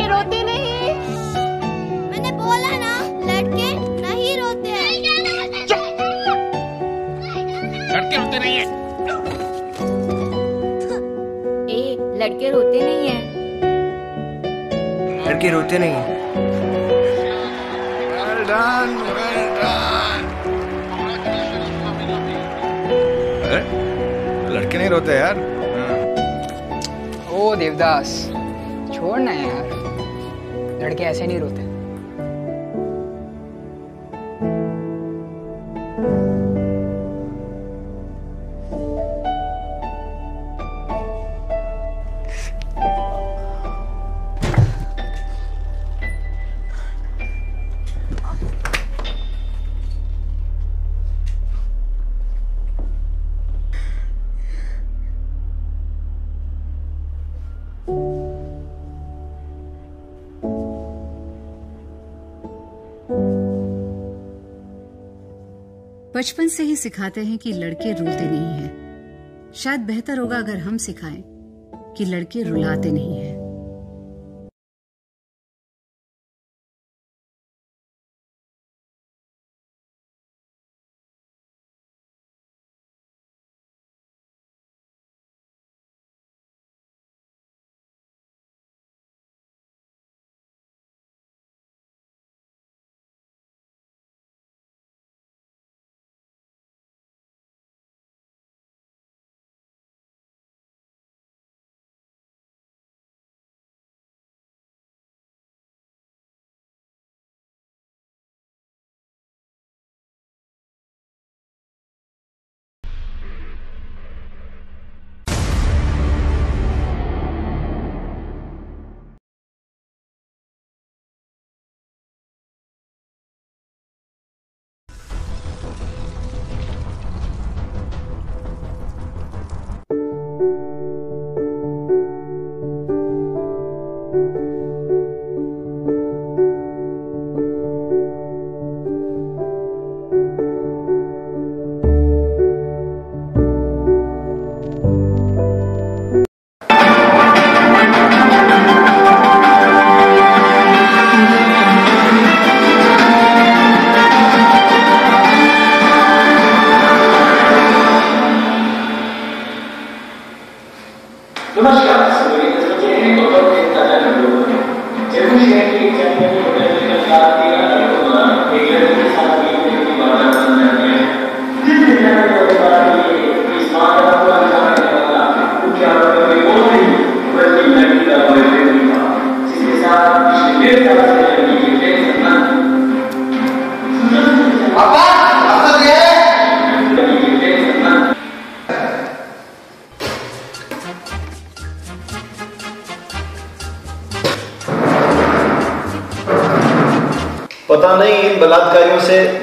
लड़के रोते नहीं। मैंने बोला ना लड़के नहीं रोते हैं। लड़के रोते नहीं है। ए लड़के रोते नहीं है। लड़के रोते नहीं हैं। Well done, well done. लड़के नहीं रोते यार। ओ देवदास छोड़ ना यार। लड़के ऐसे नहीं रोते। बचपन से ही सिखाते हैं कि लड़के रोते नहीं हैं। शायद बेहतर होगा अगर हम सिखाएँ कि लड़के रुलाते नहीं हैं।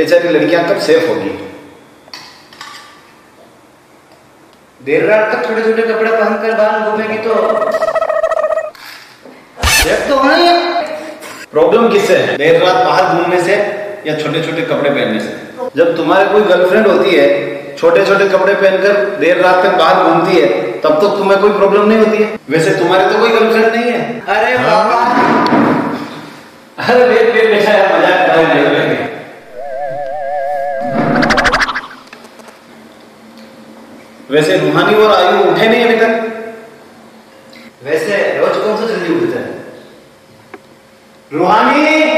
बेचारी लड़कियाँ कब सेफ़ होगी? देर रात तक छोटे छोटे कपड़े पहनकर बाहर घूमेगी तो सेफ़ तो होना ही है। प्रॉब्लम किससे है? देर रात बाहर घूमने से या छोटे छोटे कपड़े पहनने से? जब तुम्हारे कोई गर्लफ्रेंड होती है छोटे छोटे कपड़े पहनकर देर रात तक बाहर घूमती है तब तक तो तुम्हें कोई प्रॉब्लम नहीं होती है। वैसे तुम्हारे तो कोई गर्लफ्रेंड नहीं है। अरे बाबा। अरे बेटा वैसे रूहानी और आयु उठे नहीं अभी तक। वैसे रोज कौन सा जल्दी उठता है? रूहानी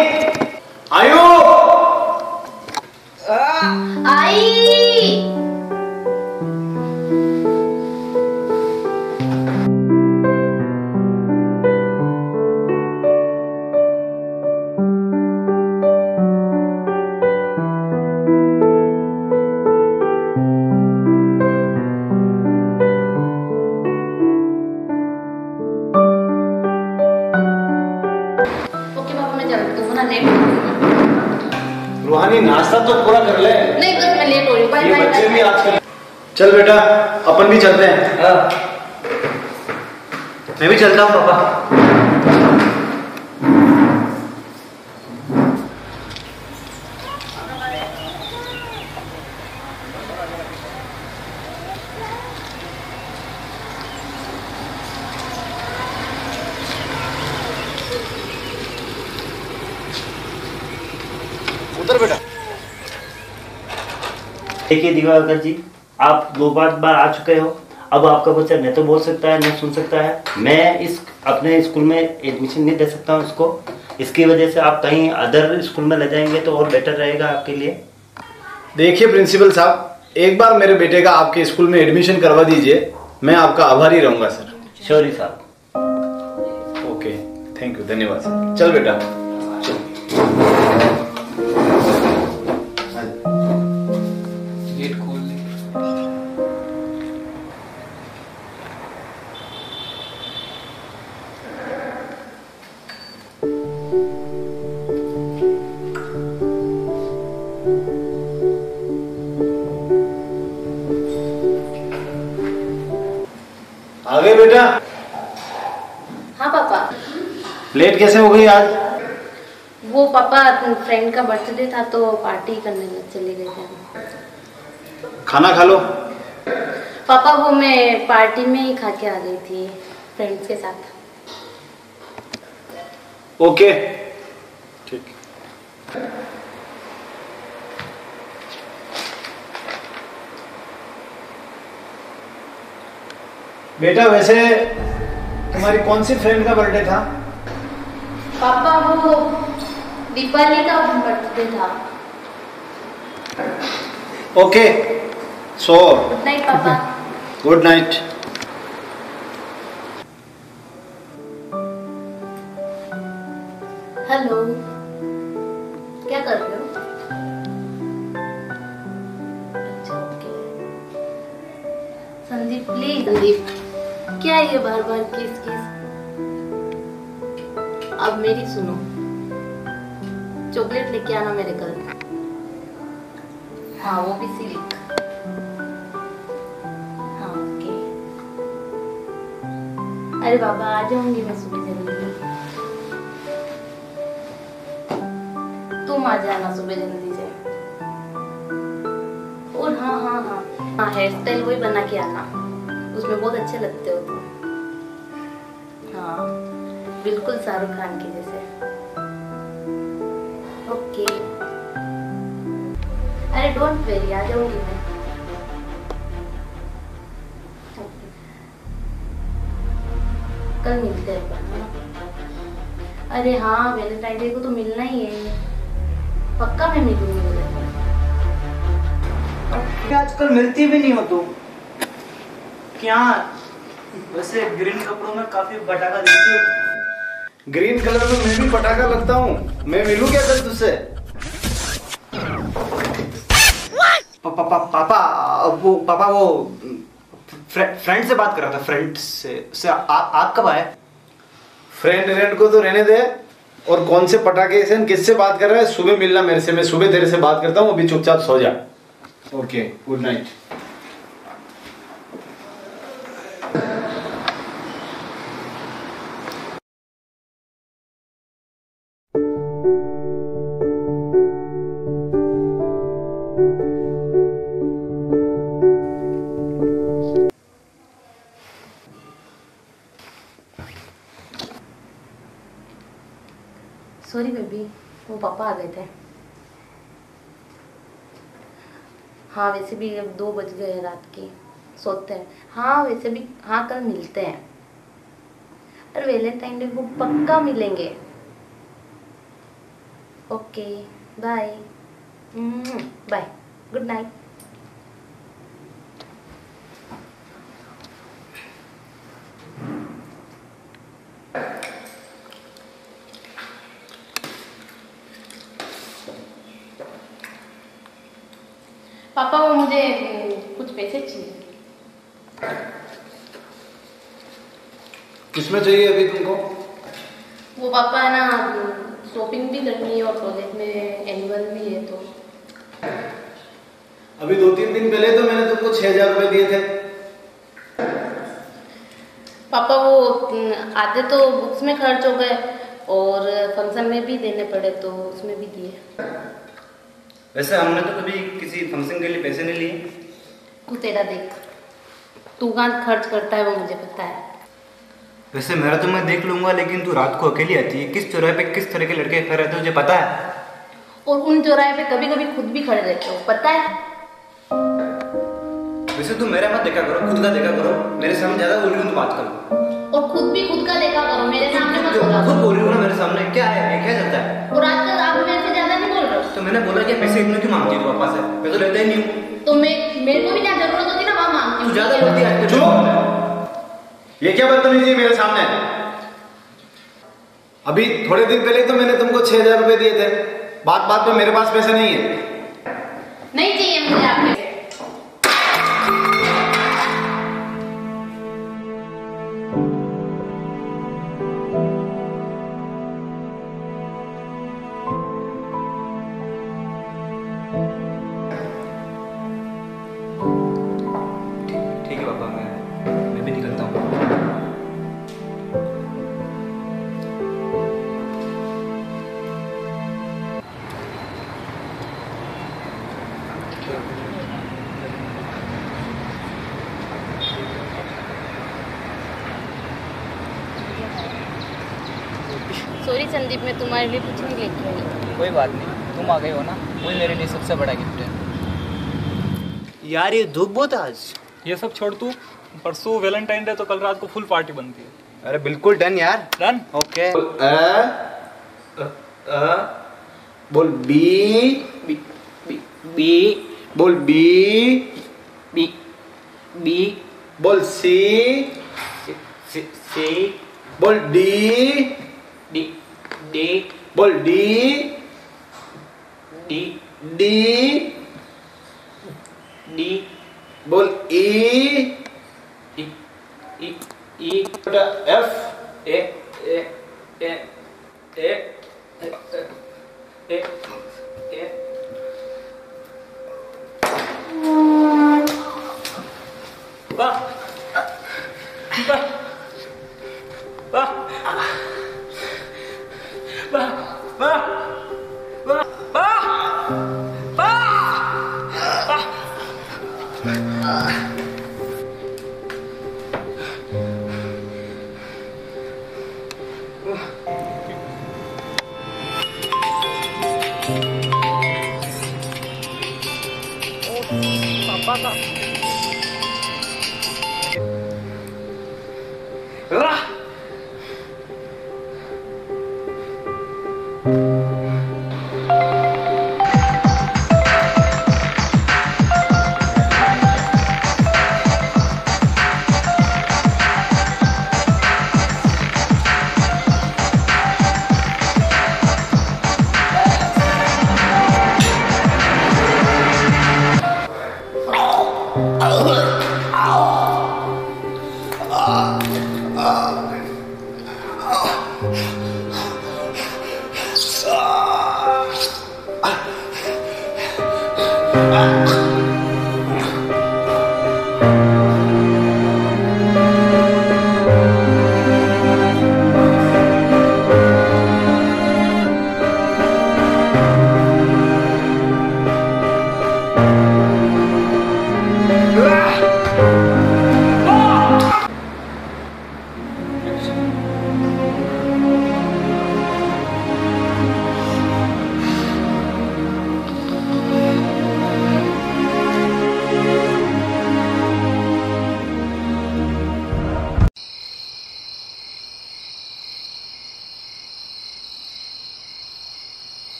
रूहानी नाश्ता तो पूरा कर ले। नहीं बस मैं लेट हो रही हूँ बच्चे भी आजकल चल बेटा अपन भी चलते हैं। हाँ। मैं भी चलता हूँ पापा उतर बेटा देखिए दिवाकर जी आप दो बार बार आ चुके हो। अब आपका बच्चा न तो बोल सकता है न सुन सकता है। मैं इस अपने स्कूल में एडमिशन नहीं दे सकता हूँ इसको। इसकी वजह से आप कहीं अदर स्कूल में ले जाएँगे तो और बेटर रहेगा आपके लिए। देखिए प्रिंसिपल साहब एक बार मेरे बेटे का आपके स्कूल में एडमिशन करवा दीजिए। मैं आपका आभारी रहूँगा सर। श्योरी साहब ओके थैंक यू धन्यवाद सर। चल बेटा। गेट बेटा। हाँ पापा। लेट कैसे हो गई आज? वो पापा फ्रेंड का बर्थडे था तो पार्टी करने लग चले गए थे खाना खा लो। पापा वो मैं पार्टी में ही खा के आ गई थी फ्रेंड्स के साथ। ओके ठीक। बेटा वैसे तुम्हारी कौन सी फ्रेंड का बर्थडे था? पापा वो दीपाली का बर्थडे था। ओके सो गुड नाइट पापा। गुड नाइट क्या ये बार बार, किस किस। अब मेरी सुनो। चॉकलेट लेके आना मेरे कल हाँ वो भी सिल्क। हाँ ओके। अरे बाबा, आ जाऊँगी मैं सुबह जल्दी। तुम आ जाना सुबह जल्दी से। और हाँ हाँ हाँ। हाँ हेयर स्टाइल वही बना के आना। उसमें बहुत अच्छे लगते हो तुम। हाँ बिल्कुल शाहरुख खान के जैसे। ओके। अरे डोंट वेरी आ जाऊँगी मैं। कल मिलते हैं? अरे हाँ वैलेंटाइन डे को तो मिलना ही है। पक्का मैं मिलूँगी आजकल मिलती भी नहीं हो तुम। क्या? वैसे ग्रीन कपड़ों में काफ़ी बटाका दिखती हो। ग्रीन कलर में मैं भी पटाखा लगता हूँ। मैं मिलूं क्या कल तुझसे? पापा पापा पापा वो पापा वो फ्रेंड से बात कर रहा था फ्रेंड से से आ, आप कब आए? फ्रेंड रेंड को तो रहने दे। और कौन से पटाखे से किससे बात कर रहा है? सुबह मिलना मेरे से मैं सुबह तेरे से बात करता हूँ अभी चुपचाप सो जा। Okay good night sorry baby वो पापा आ गए थे। हाँ वैसे भी अब दो बज गए हैं रात के। सोते हैं। हाँ वैसे भी हाँ कल मिलते हैं। अरे वैलेंटाइन डे को पक्का मिलेंगे। Okay, bye. Bye. Good night पापा वो मुझे अम, कुछ पैसे चाहिए किसमें चाहिए अभी तुमको? वो पापा है ना शॉपिंग भी करनी है और कॉलेज में एनुअल भी है तो। अभी दो तीन दिन पहले तो मैंने तुमको छह हज़ार रुपए दिए थे। पापा वो आधे तो बुक्स में खर्च हो गए और फ़ंक्शन में भी देने पड़े तो उसमें भी दिए। वैसे हमने तो कभी किसी फ़ंक्शन के लिए पैसे नहीं लिए। तू तेरा देख तू कहाँ खर्च करता है वो मुझे पता है। वैसे मेरा तो मैं देख लूँगा लेकिन तू रात को अकेली आती है। किस चौराहे पे किस तरह के लड़के खड़े रहते हैं तुझे पता है? और उन चौराहे पे कभी कभी खुद भी खड़े रहते हो पता है? वैसे तुम मेरा मत देखा करो खुद का देखा करो। मेरे सामने ज़्यादा बोल रही हूँ तो बात करो। और खुद भी खुद का देखा करो मेरे सामने मत बोला खुद बोल रही हो ना मेरे सामने क्या है? ये क्या चलता है? और आजकल आप मेरे से ज़्यादा नहीं बोल रहे हो? तो मैंने बोला कि पैसे इतने क्यों मांगती है तू पापा से मैं तो लेता ही नहीं हूँ। तो मैं मेरे को भी जहाँ ज़रूरत होती ना वहाँ मांगती तू हूँ ज़्यादा बोलती है ये क्या बदतमीजी मेरे सामने? अभी थोड़े दिन पहले तो मैंने तुमको छह हज़ार रुपए दिए थे। बात बात में मेरे पास पैसे नहीं है। नहीं चाहिए मुझे आपके संदीप मैं तुम्हारे लिए कुछ नहीं लेके आई। कोई बात नहीं तुम आ गए हो ना? वही मेरे लिए सबसे बड़ा गिफ्ट है। यार ये धूप बहुत आज। ये सब छोड़ तू। परसों वैलेंटाइन डे तो कल रात को फुल पार्टी बनती है। अरे बिल्कुल डन यार। डन ओके अ, बोल बी बी बी बी बोल बी बी बी बोल सी सी सी बोल डी डी। डी बोल डी डी डी डी बोल E E E E F A ए ए ए ए ए वाह वाह वाह 爸，爸，爸，爸，爸，爸。爸爸爸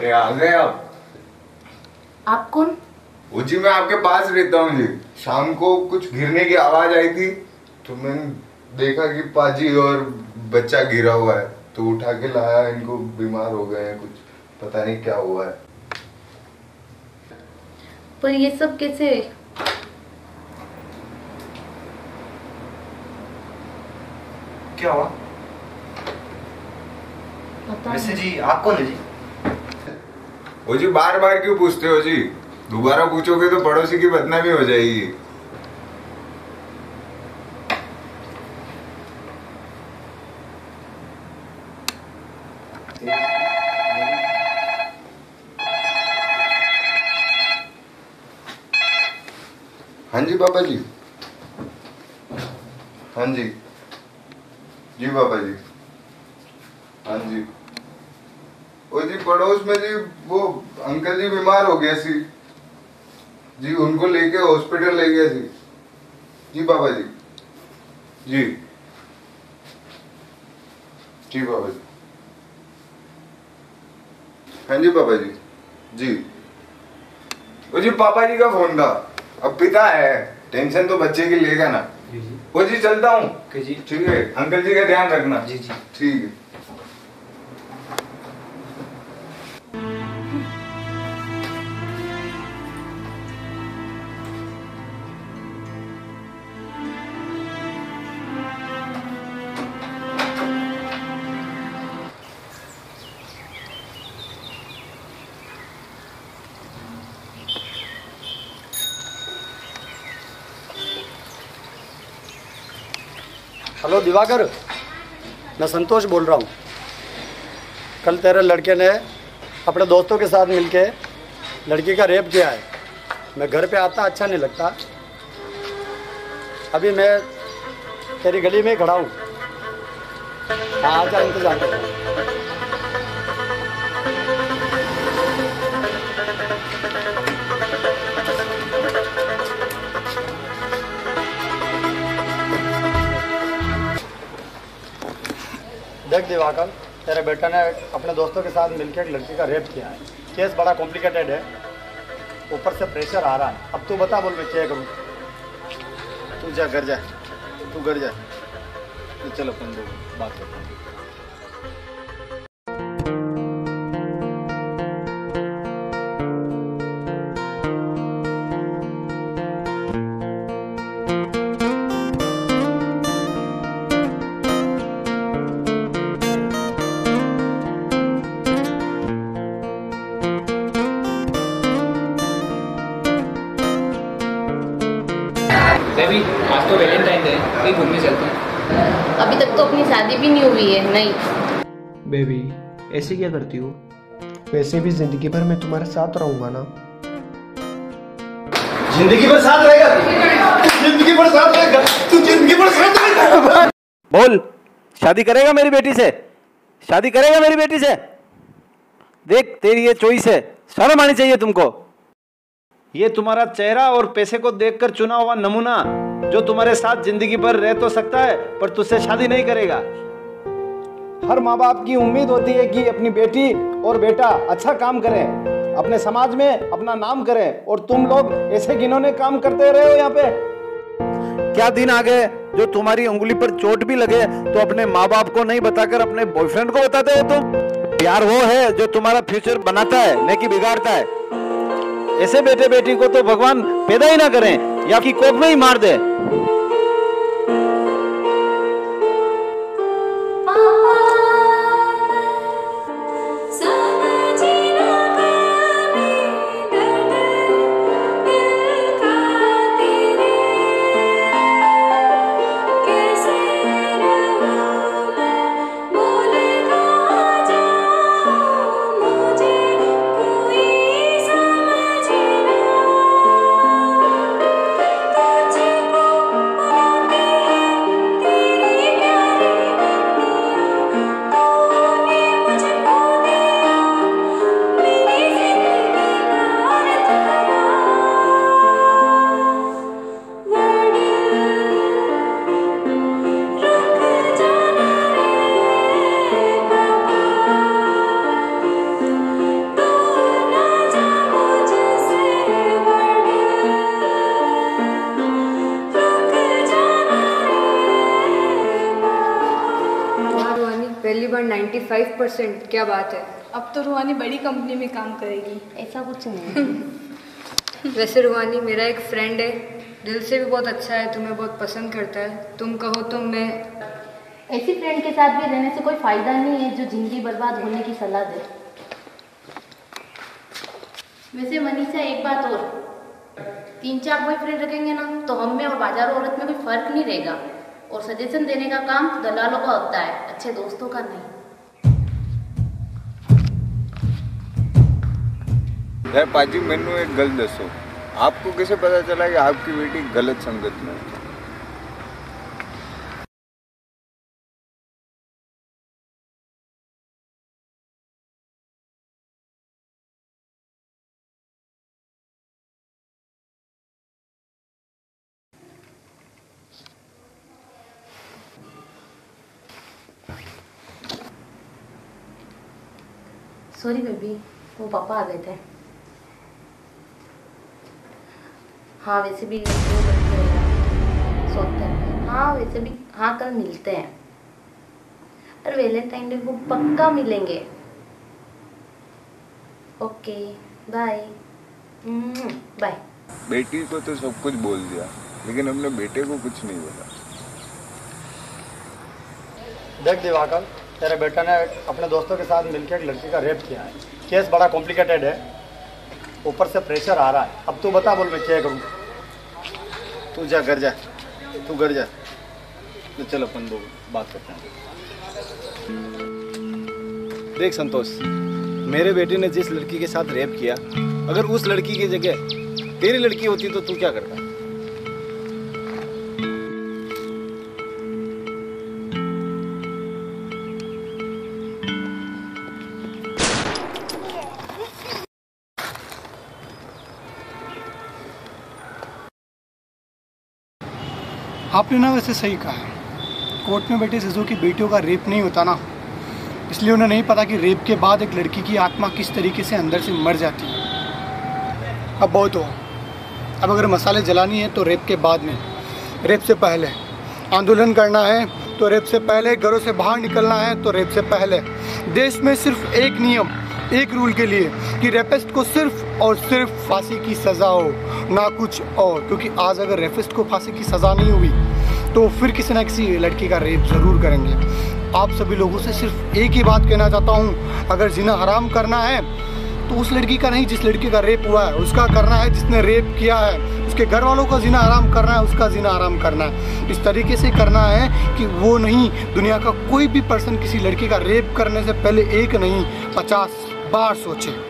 अरे आ गए आप। आप कौन? वो जी मैं आपके पास रहता हूँ जी। शाम को कुछ गिरने की आवाज़ आई थी तो मैंने देखा कि पाजी और बच्चा गिरा हुआ है। तो उठा के लाया इनको बीमार हो गए हैं कुछ। पता नहीं क्या हुआ है। पर ये सब कैसे? क्या हुआ? पता जी आप कौन है जी? वो जी बार बार क्यों पूछते हो जी? दोबारा पूछोगे तो पड़ोसी की बदनामी हो जाएगी। हाँ जी, बाबा जी। हाँ जी। जी, बाबा जी। हाँ जी। ओ जी पड़ोस में जी वो अंकल जी बीमार हो गया सी। जी उनको लेके हॉस्पिटल ले गया सी। जी पापा जी। जी। जी पापा जी। हाँ जी पापा जी। जी। वो जी पापा जी का फ़ोन था। अब पिता है टेंशन तो बच्चे की लेगा ना। जी जी। वो जी चलता हूँ। ठीक है अंकल जी का ध्यान रखना। जी जी। ठीक है। हेलो दिवाकर। मैं संतोष बोल रहा हूँ। कल तेरे लड़के ने अपने दोस्तों के साथ मिलके लड़की का रेप किया है। मैं घर पे आता अच्छा नहीं लगता। अभी मैं तेरी गली में खड़ा हूँ। हाँ अच्छा इंतज़ार कर हूँ देख दिवाकर तेरे बेटा ने अपने दोस्तों के साथ मिलकर एक लड़की का रेप किया है। केस बड़ा कॉम्प्लिकेटेड है। ऊपर से प्रेशर आ रहा है। अब तू बता बोल, मैं क्या करूँ? तू जा, घर जा। तू घर जा। चलो, अपन दो बात करते हैं। बेबी आज तो वैलेंटाइन डे है कहीं घूमने चलते हैं। अभी तक तो अपनी शादी भी नहीं हुई है नहीं। बेबी ऐसे क्या करती हो? वैसे भी ज़िंदगी भर मैं तुम्हारे साथ रहूँगा ना। ज़िंदगी भर साथ रहेगा? ज़िंदगी भर साथ रहेगा? तू ज़िंदगी भर साथ रहेगा? बोल शादी करेगा मेरी बेटी से? शादी करेगा मेरी बेटी से? देख तेरी ये चॉइस है। शर्म आनी चाहिए तुमको। ये तुम्हारा चेहरा और पैसे को देखकर चुना हुआ नमूना, जो तुम्हारे साथ ज़िंदगी भर रह तो सकता है, पर तुझसे शादी नहीं करेगा। हर माँ बाप की उम्मीद होती है कि अपनी बेटी और बेटा अच्छा काम करें, अपने समाज में अपना नाम करें, और तुम लोग ऐसे गिनौने काम करते रहे हो यहाँ पे। क्या दिन आ गए जो तुम्हारी उंगली पर चोट भी लगे तो अपने माँ बाप को नहीं बताकर अपने बॉयफ्रेंड को बताते हो तुम? प्यार वो है जो तुम्हारा फ्यूचर बनाता है, नहीं कि बिगाड़ता है। ऐसे बेटे बेटी को तो भगवान पैदा ही ना करें, या कि कोप में ही मार दे। पहली बार 95 परसेंट क्या बात है? अब तो रुहानी बड़ी कंपनी में काम करेगी। ऐसा कुछ नहीं वैसे रुहानी मेरा एक फ्रेंड है दिल से भी बहुत अच्छा है तुम्हें बहुत पसंद करता है। तुम कहो तो मैं ऐसी फ्रेंड के साथ भी रहने से कोई फ़ायदा नहीं है जो ज़िंदगी बर्बाद होने की सलाह दे। वैसे मनीषा एक बात और। तीन चार बॉयफ्रेंड रखेंगे ना तो हम में और बाज़ार औरत में कोई फ़र्क नहीं रहेगा। और सजेशन देने का काम दलालों का होता है, अच्छे दोस्तों का नहीं। पाजी, मैनू एक गल दसो। आपको कैसे पता चला कि आपकी बेटी गलत संगत में है? सॉरी बेबी वो पापा आ गए थे। हाँ वैसे भी हैं, सोते हैं। हाँ वैसे भी हाँ कल मिलते हैं। और वैलेंटाइन डे को पक्का मिलेंगे। ओके बाय बाय बेटी को तो सब कुछ बोल दिया लेकिन हमने बेटे को कुछ नहीं बोला। देख दिवाकर। तेरे बेटा ने अपने दोस्तों के साथ मिलकर एक लड़की का रेप किया है। केस बड़ा कॉम्प्लिकेटेड है। ऊपर से प्रेशर आ रहा है। अब तू बता बोल, मैं क्या करूँ? तू जा, घर जा। तू घर जा। तो चल अपन दो बात करते हैं। देख संतोष, मेरे बेटे ने जिस लड़की के साथ रेप किया, अगर उस लड़की की जगह तेरी लड़की होती तो तू क्या करता? आपने ना वैसे सही कहा। है कोर्ट में बैठे सिजो की बेटियों का रेप नहीं होता ना। इसलिए उन्हें नहीं पता कि रेप के बाद एक लड़की की आत्मा किस तरीके से अंदर से मर जाती है। अब बहुत हो अब अगर मसाले जलानी है तो रेप के बाद में। रेप से पहले। आंदोलन करना है तो रेप से पहले। घरों से बाहर निकलना है तो रेप से पहले। देश में सिर्फ़ एक नियम एक रूल के लिए कि रेपिस्ट को सिर्फ़ और सिर्फ़ फांसी की सज़ा हो, ना कुछ और। क्योंकि आज अगर रेपिस्ट को फांसी की सज़ा नहीं हुई तो फिर किसी ना किसी लड़की का रेप ज़रूर करेंगे। आप सभी लोगों से सिर्फ़ एक ही बात कहना चाहता हूँ, अगर जिना हराम करना है तो उस लड़की का नहीं जिस लड़की का रेप हुआ है, उसका करना है जिसने रेप किया है। उसके घर वालों का जीना आराम करना है, उसका जीना आराम करना है। इस तरीके से करना है कि वो नहीं, दुनिया का कोई भी पर्सन किसी लड़की का रेप करने से पहले एक नहीं, पचास बार सोचे।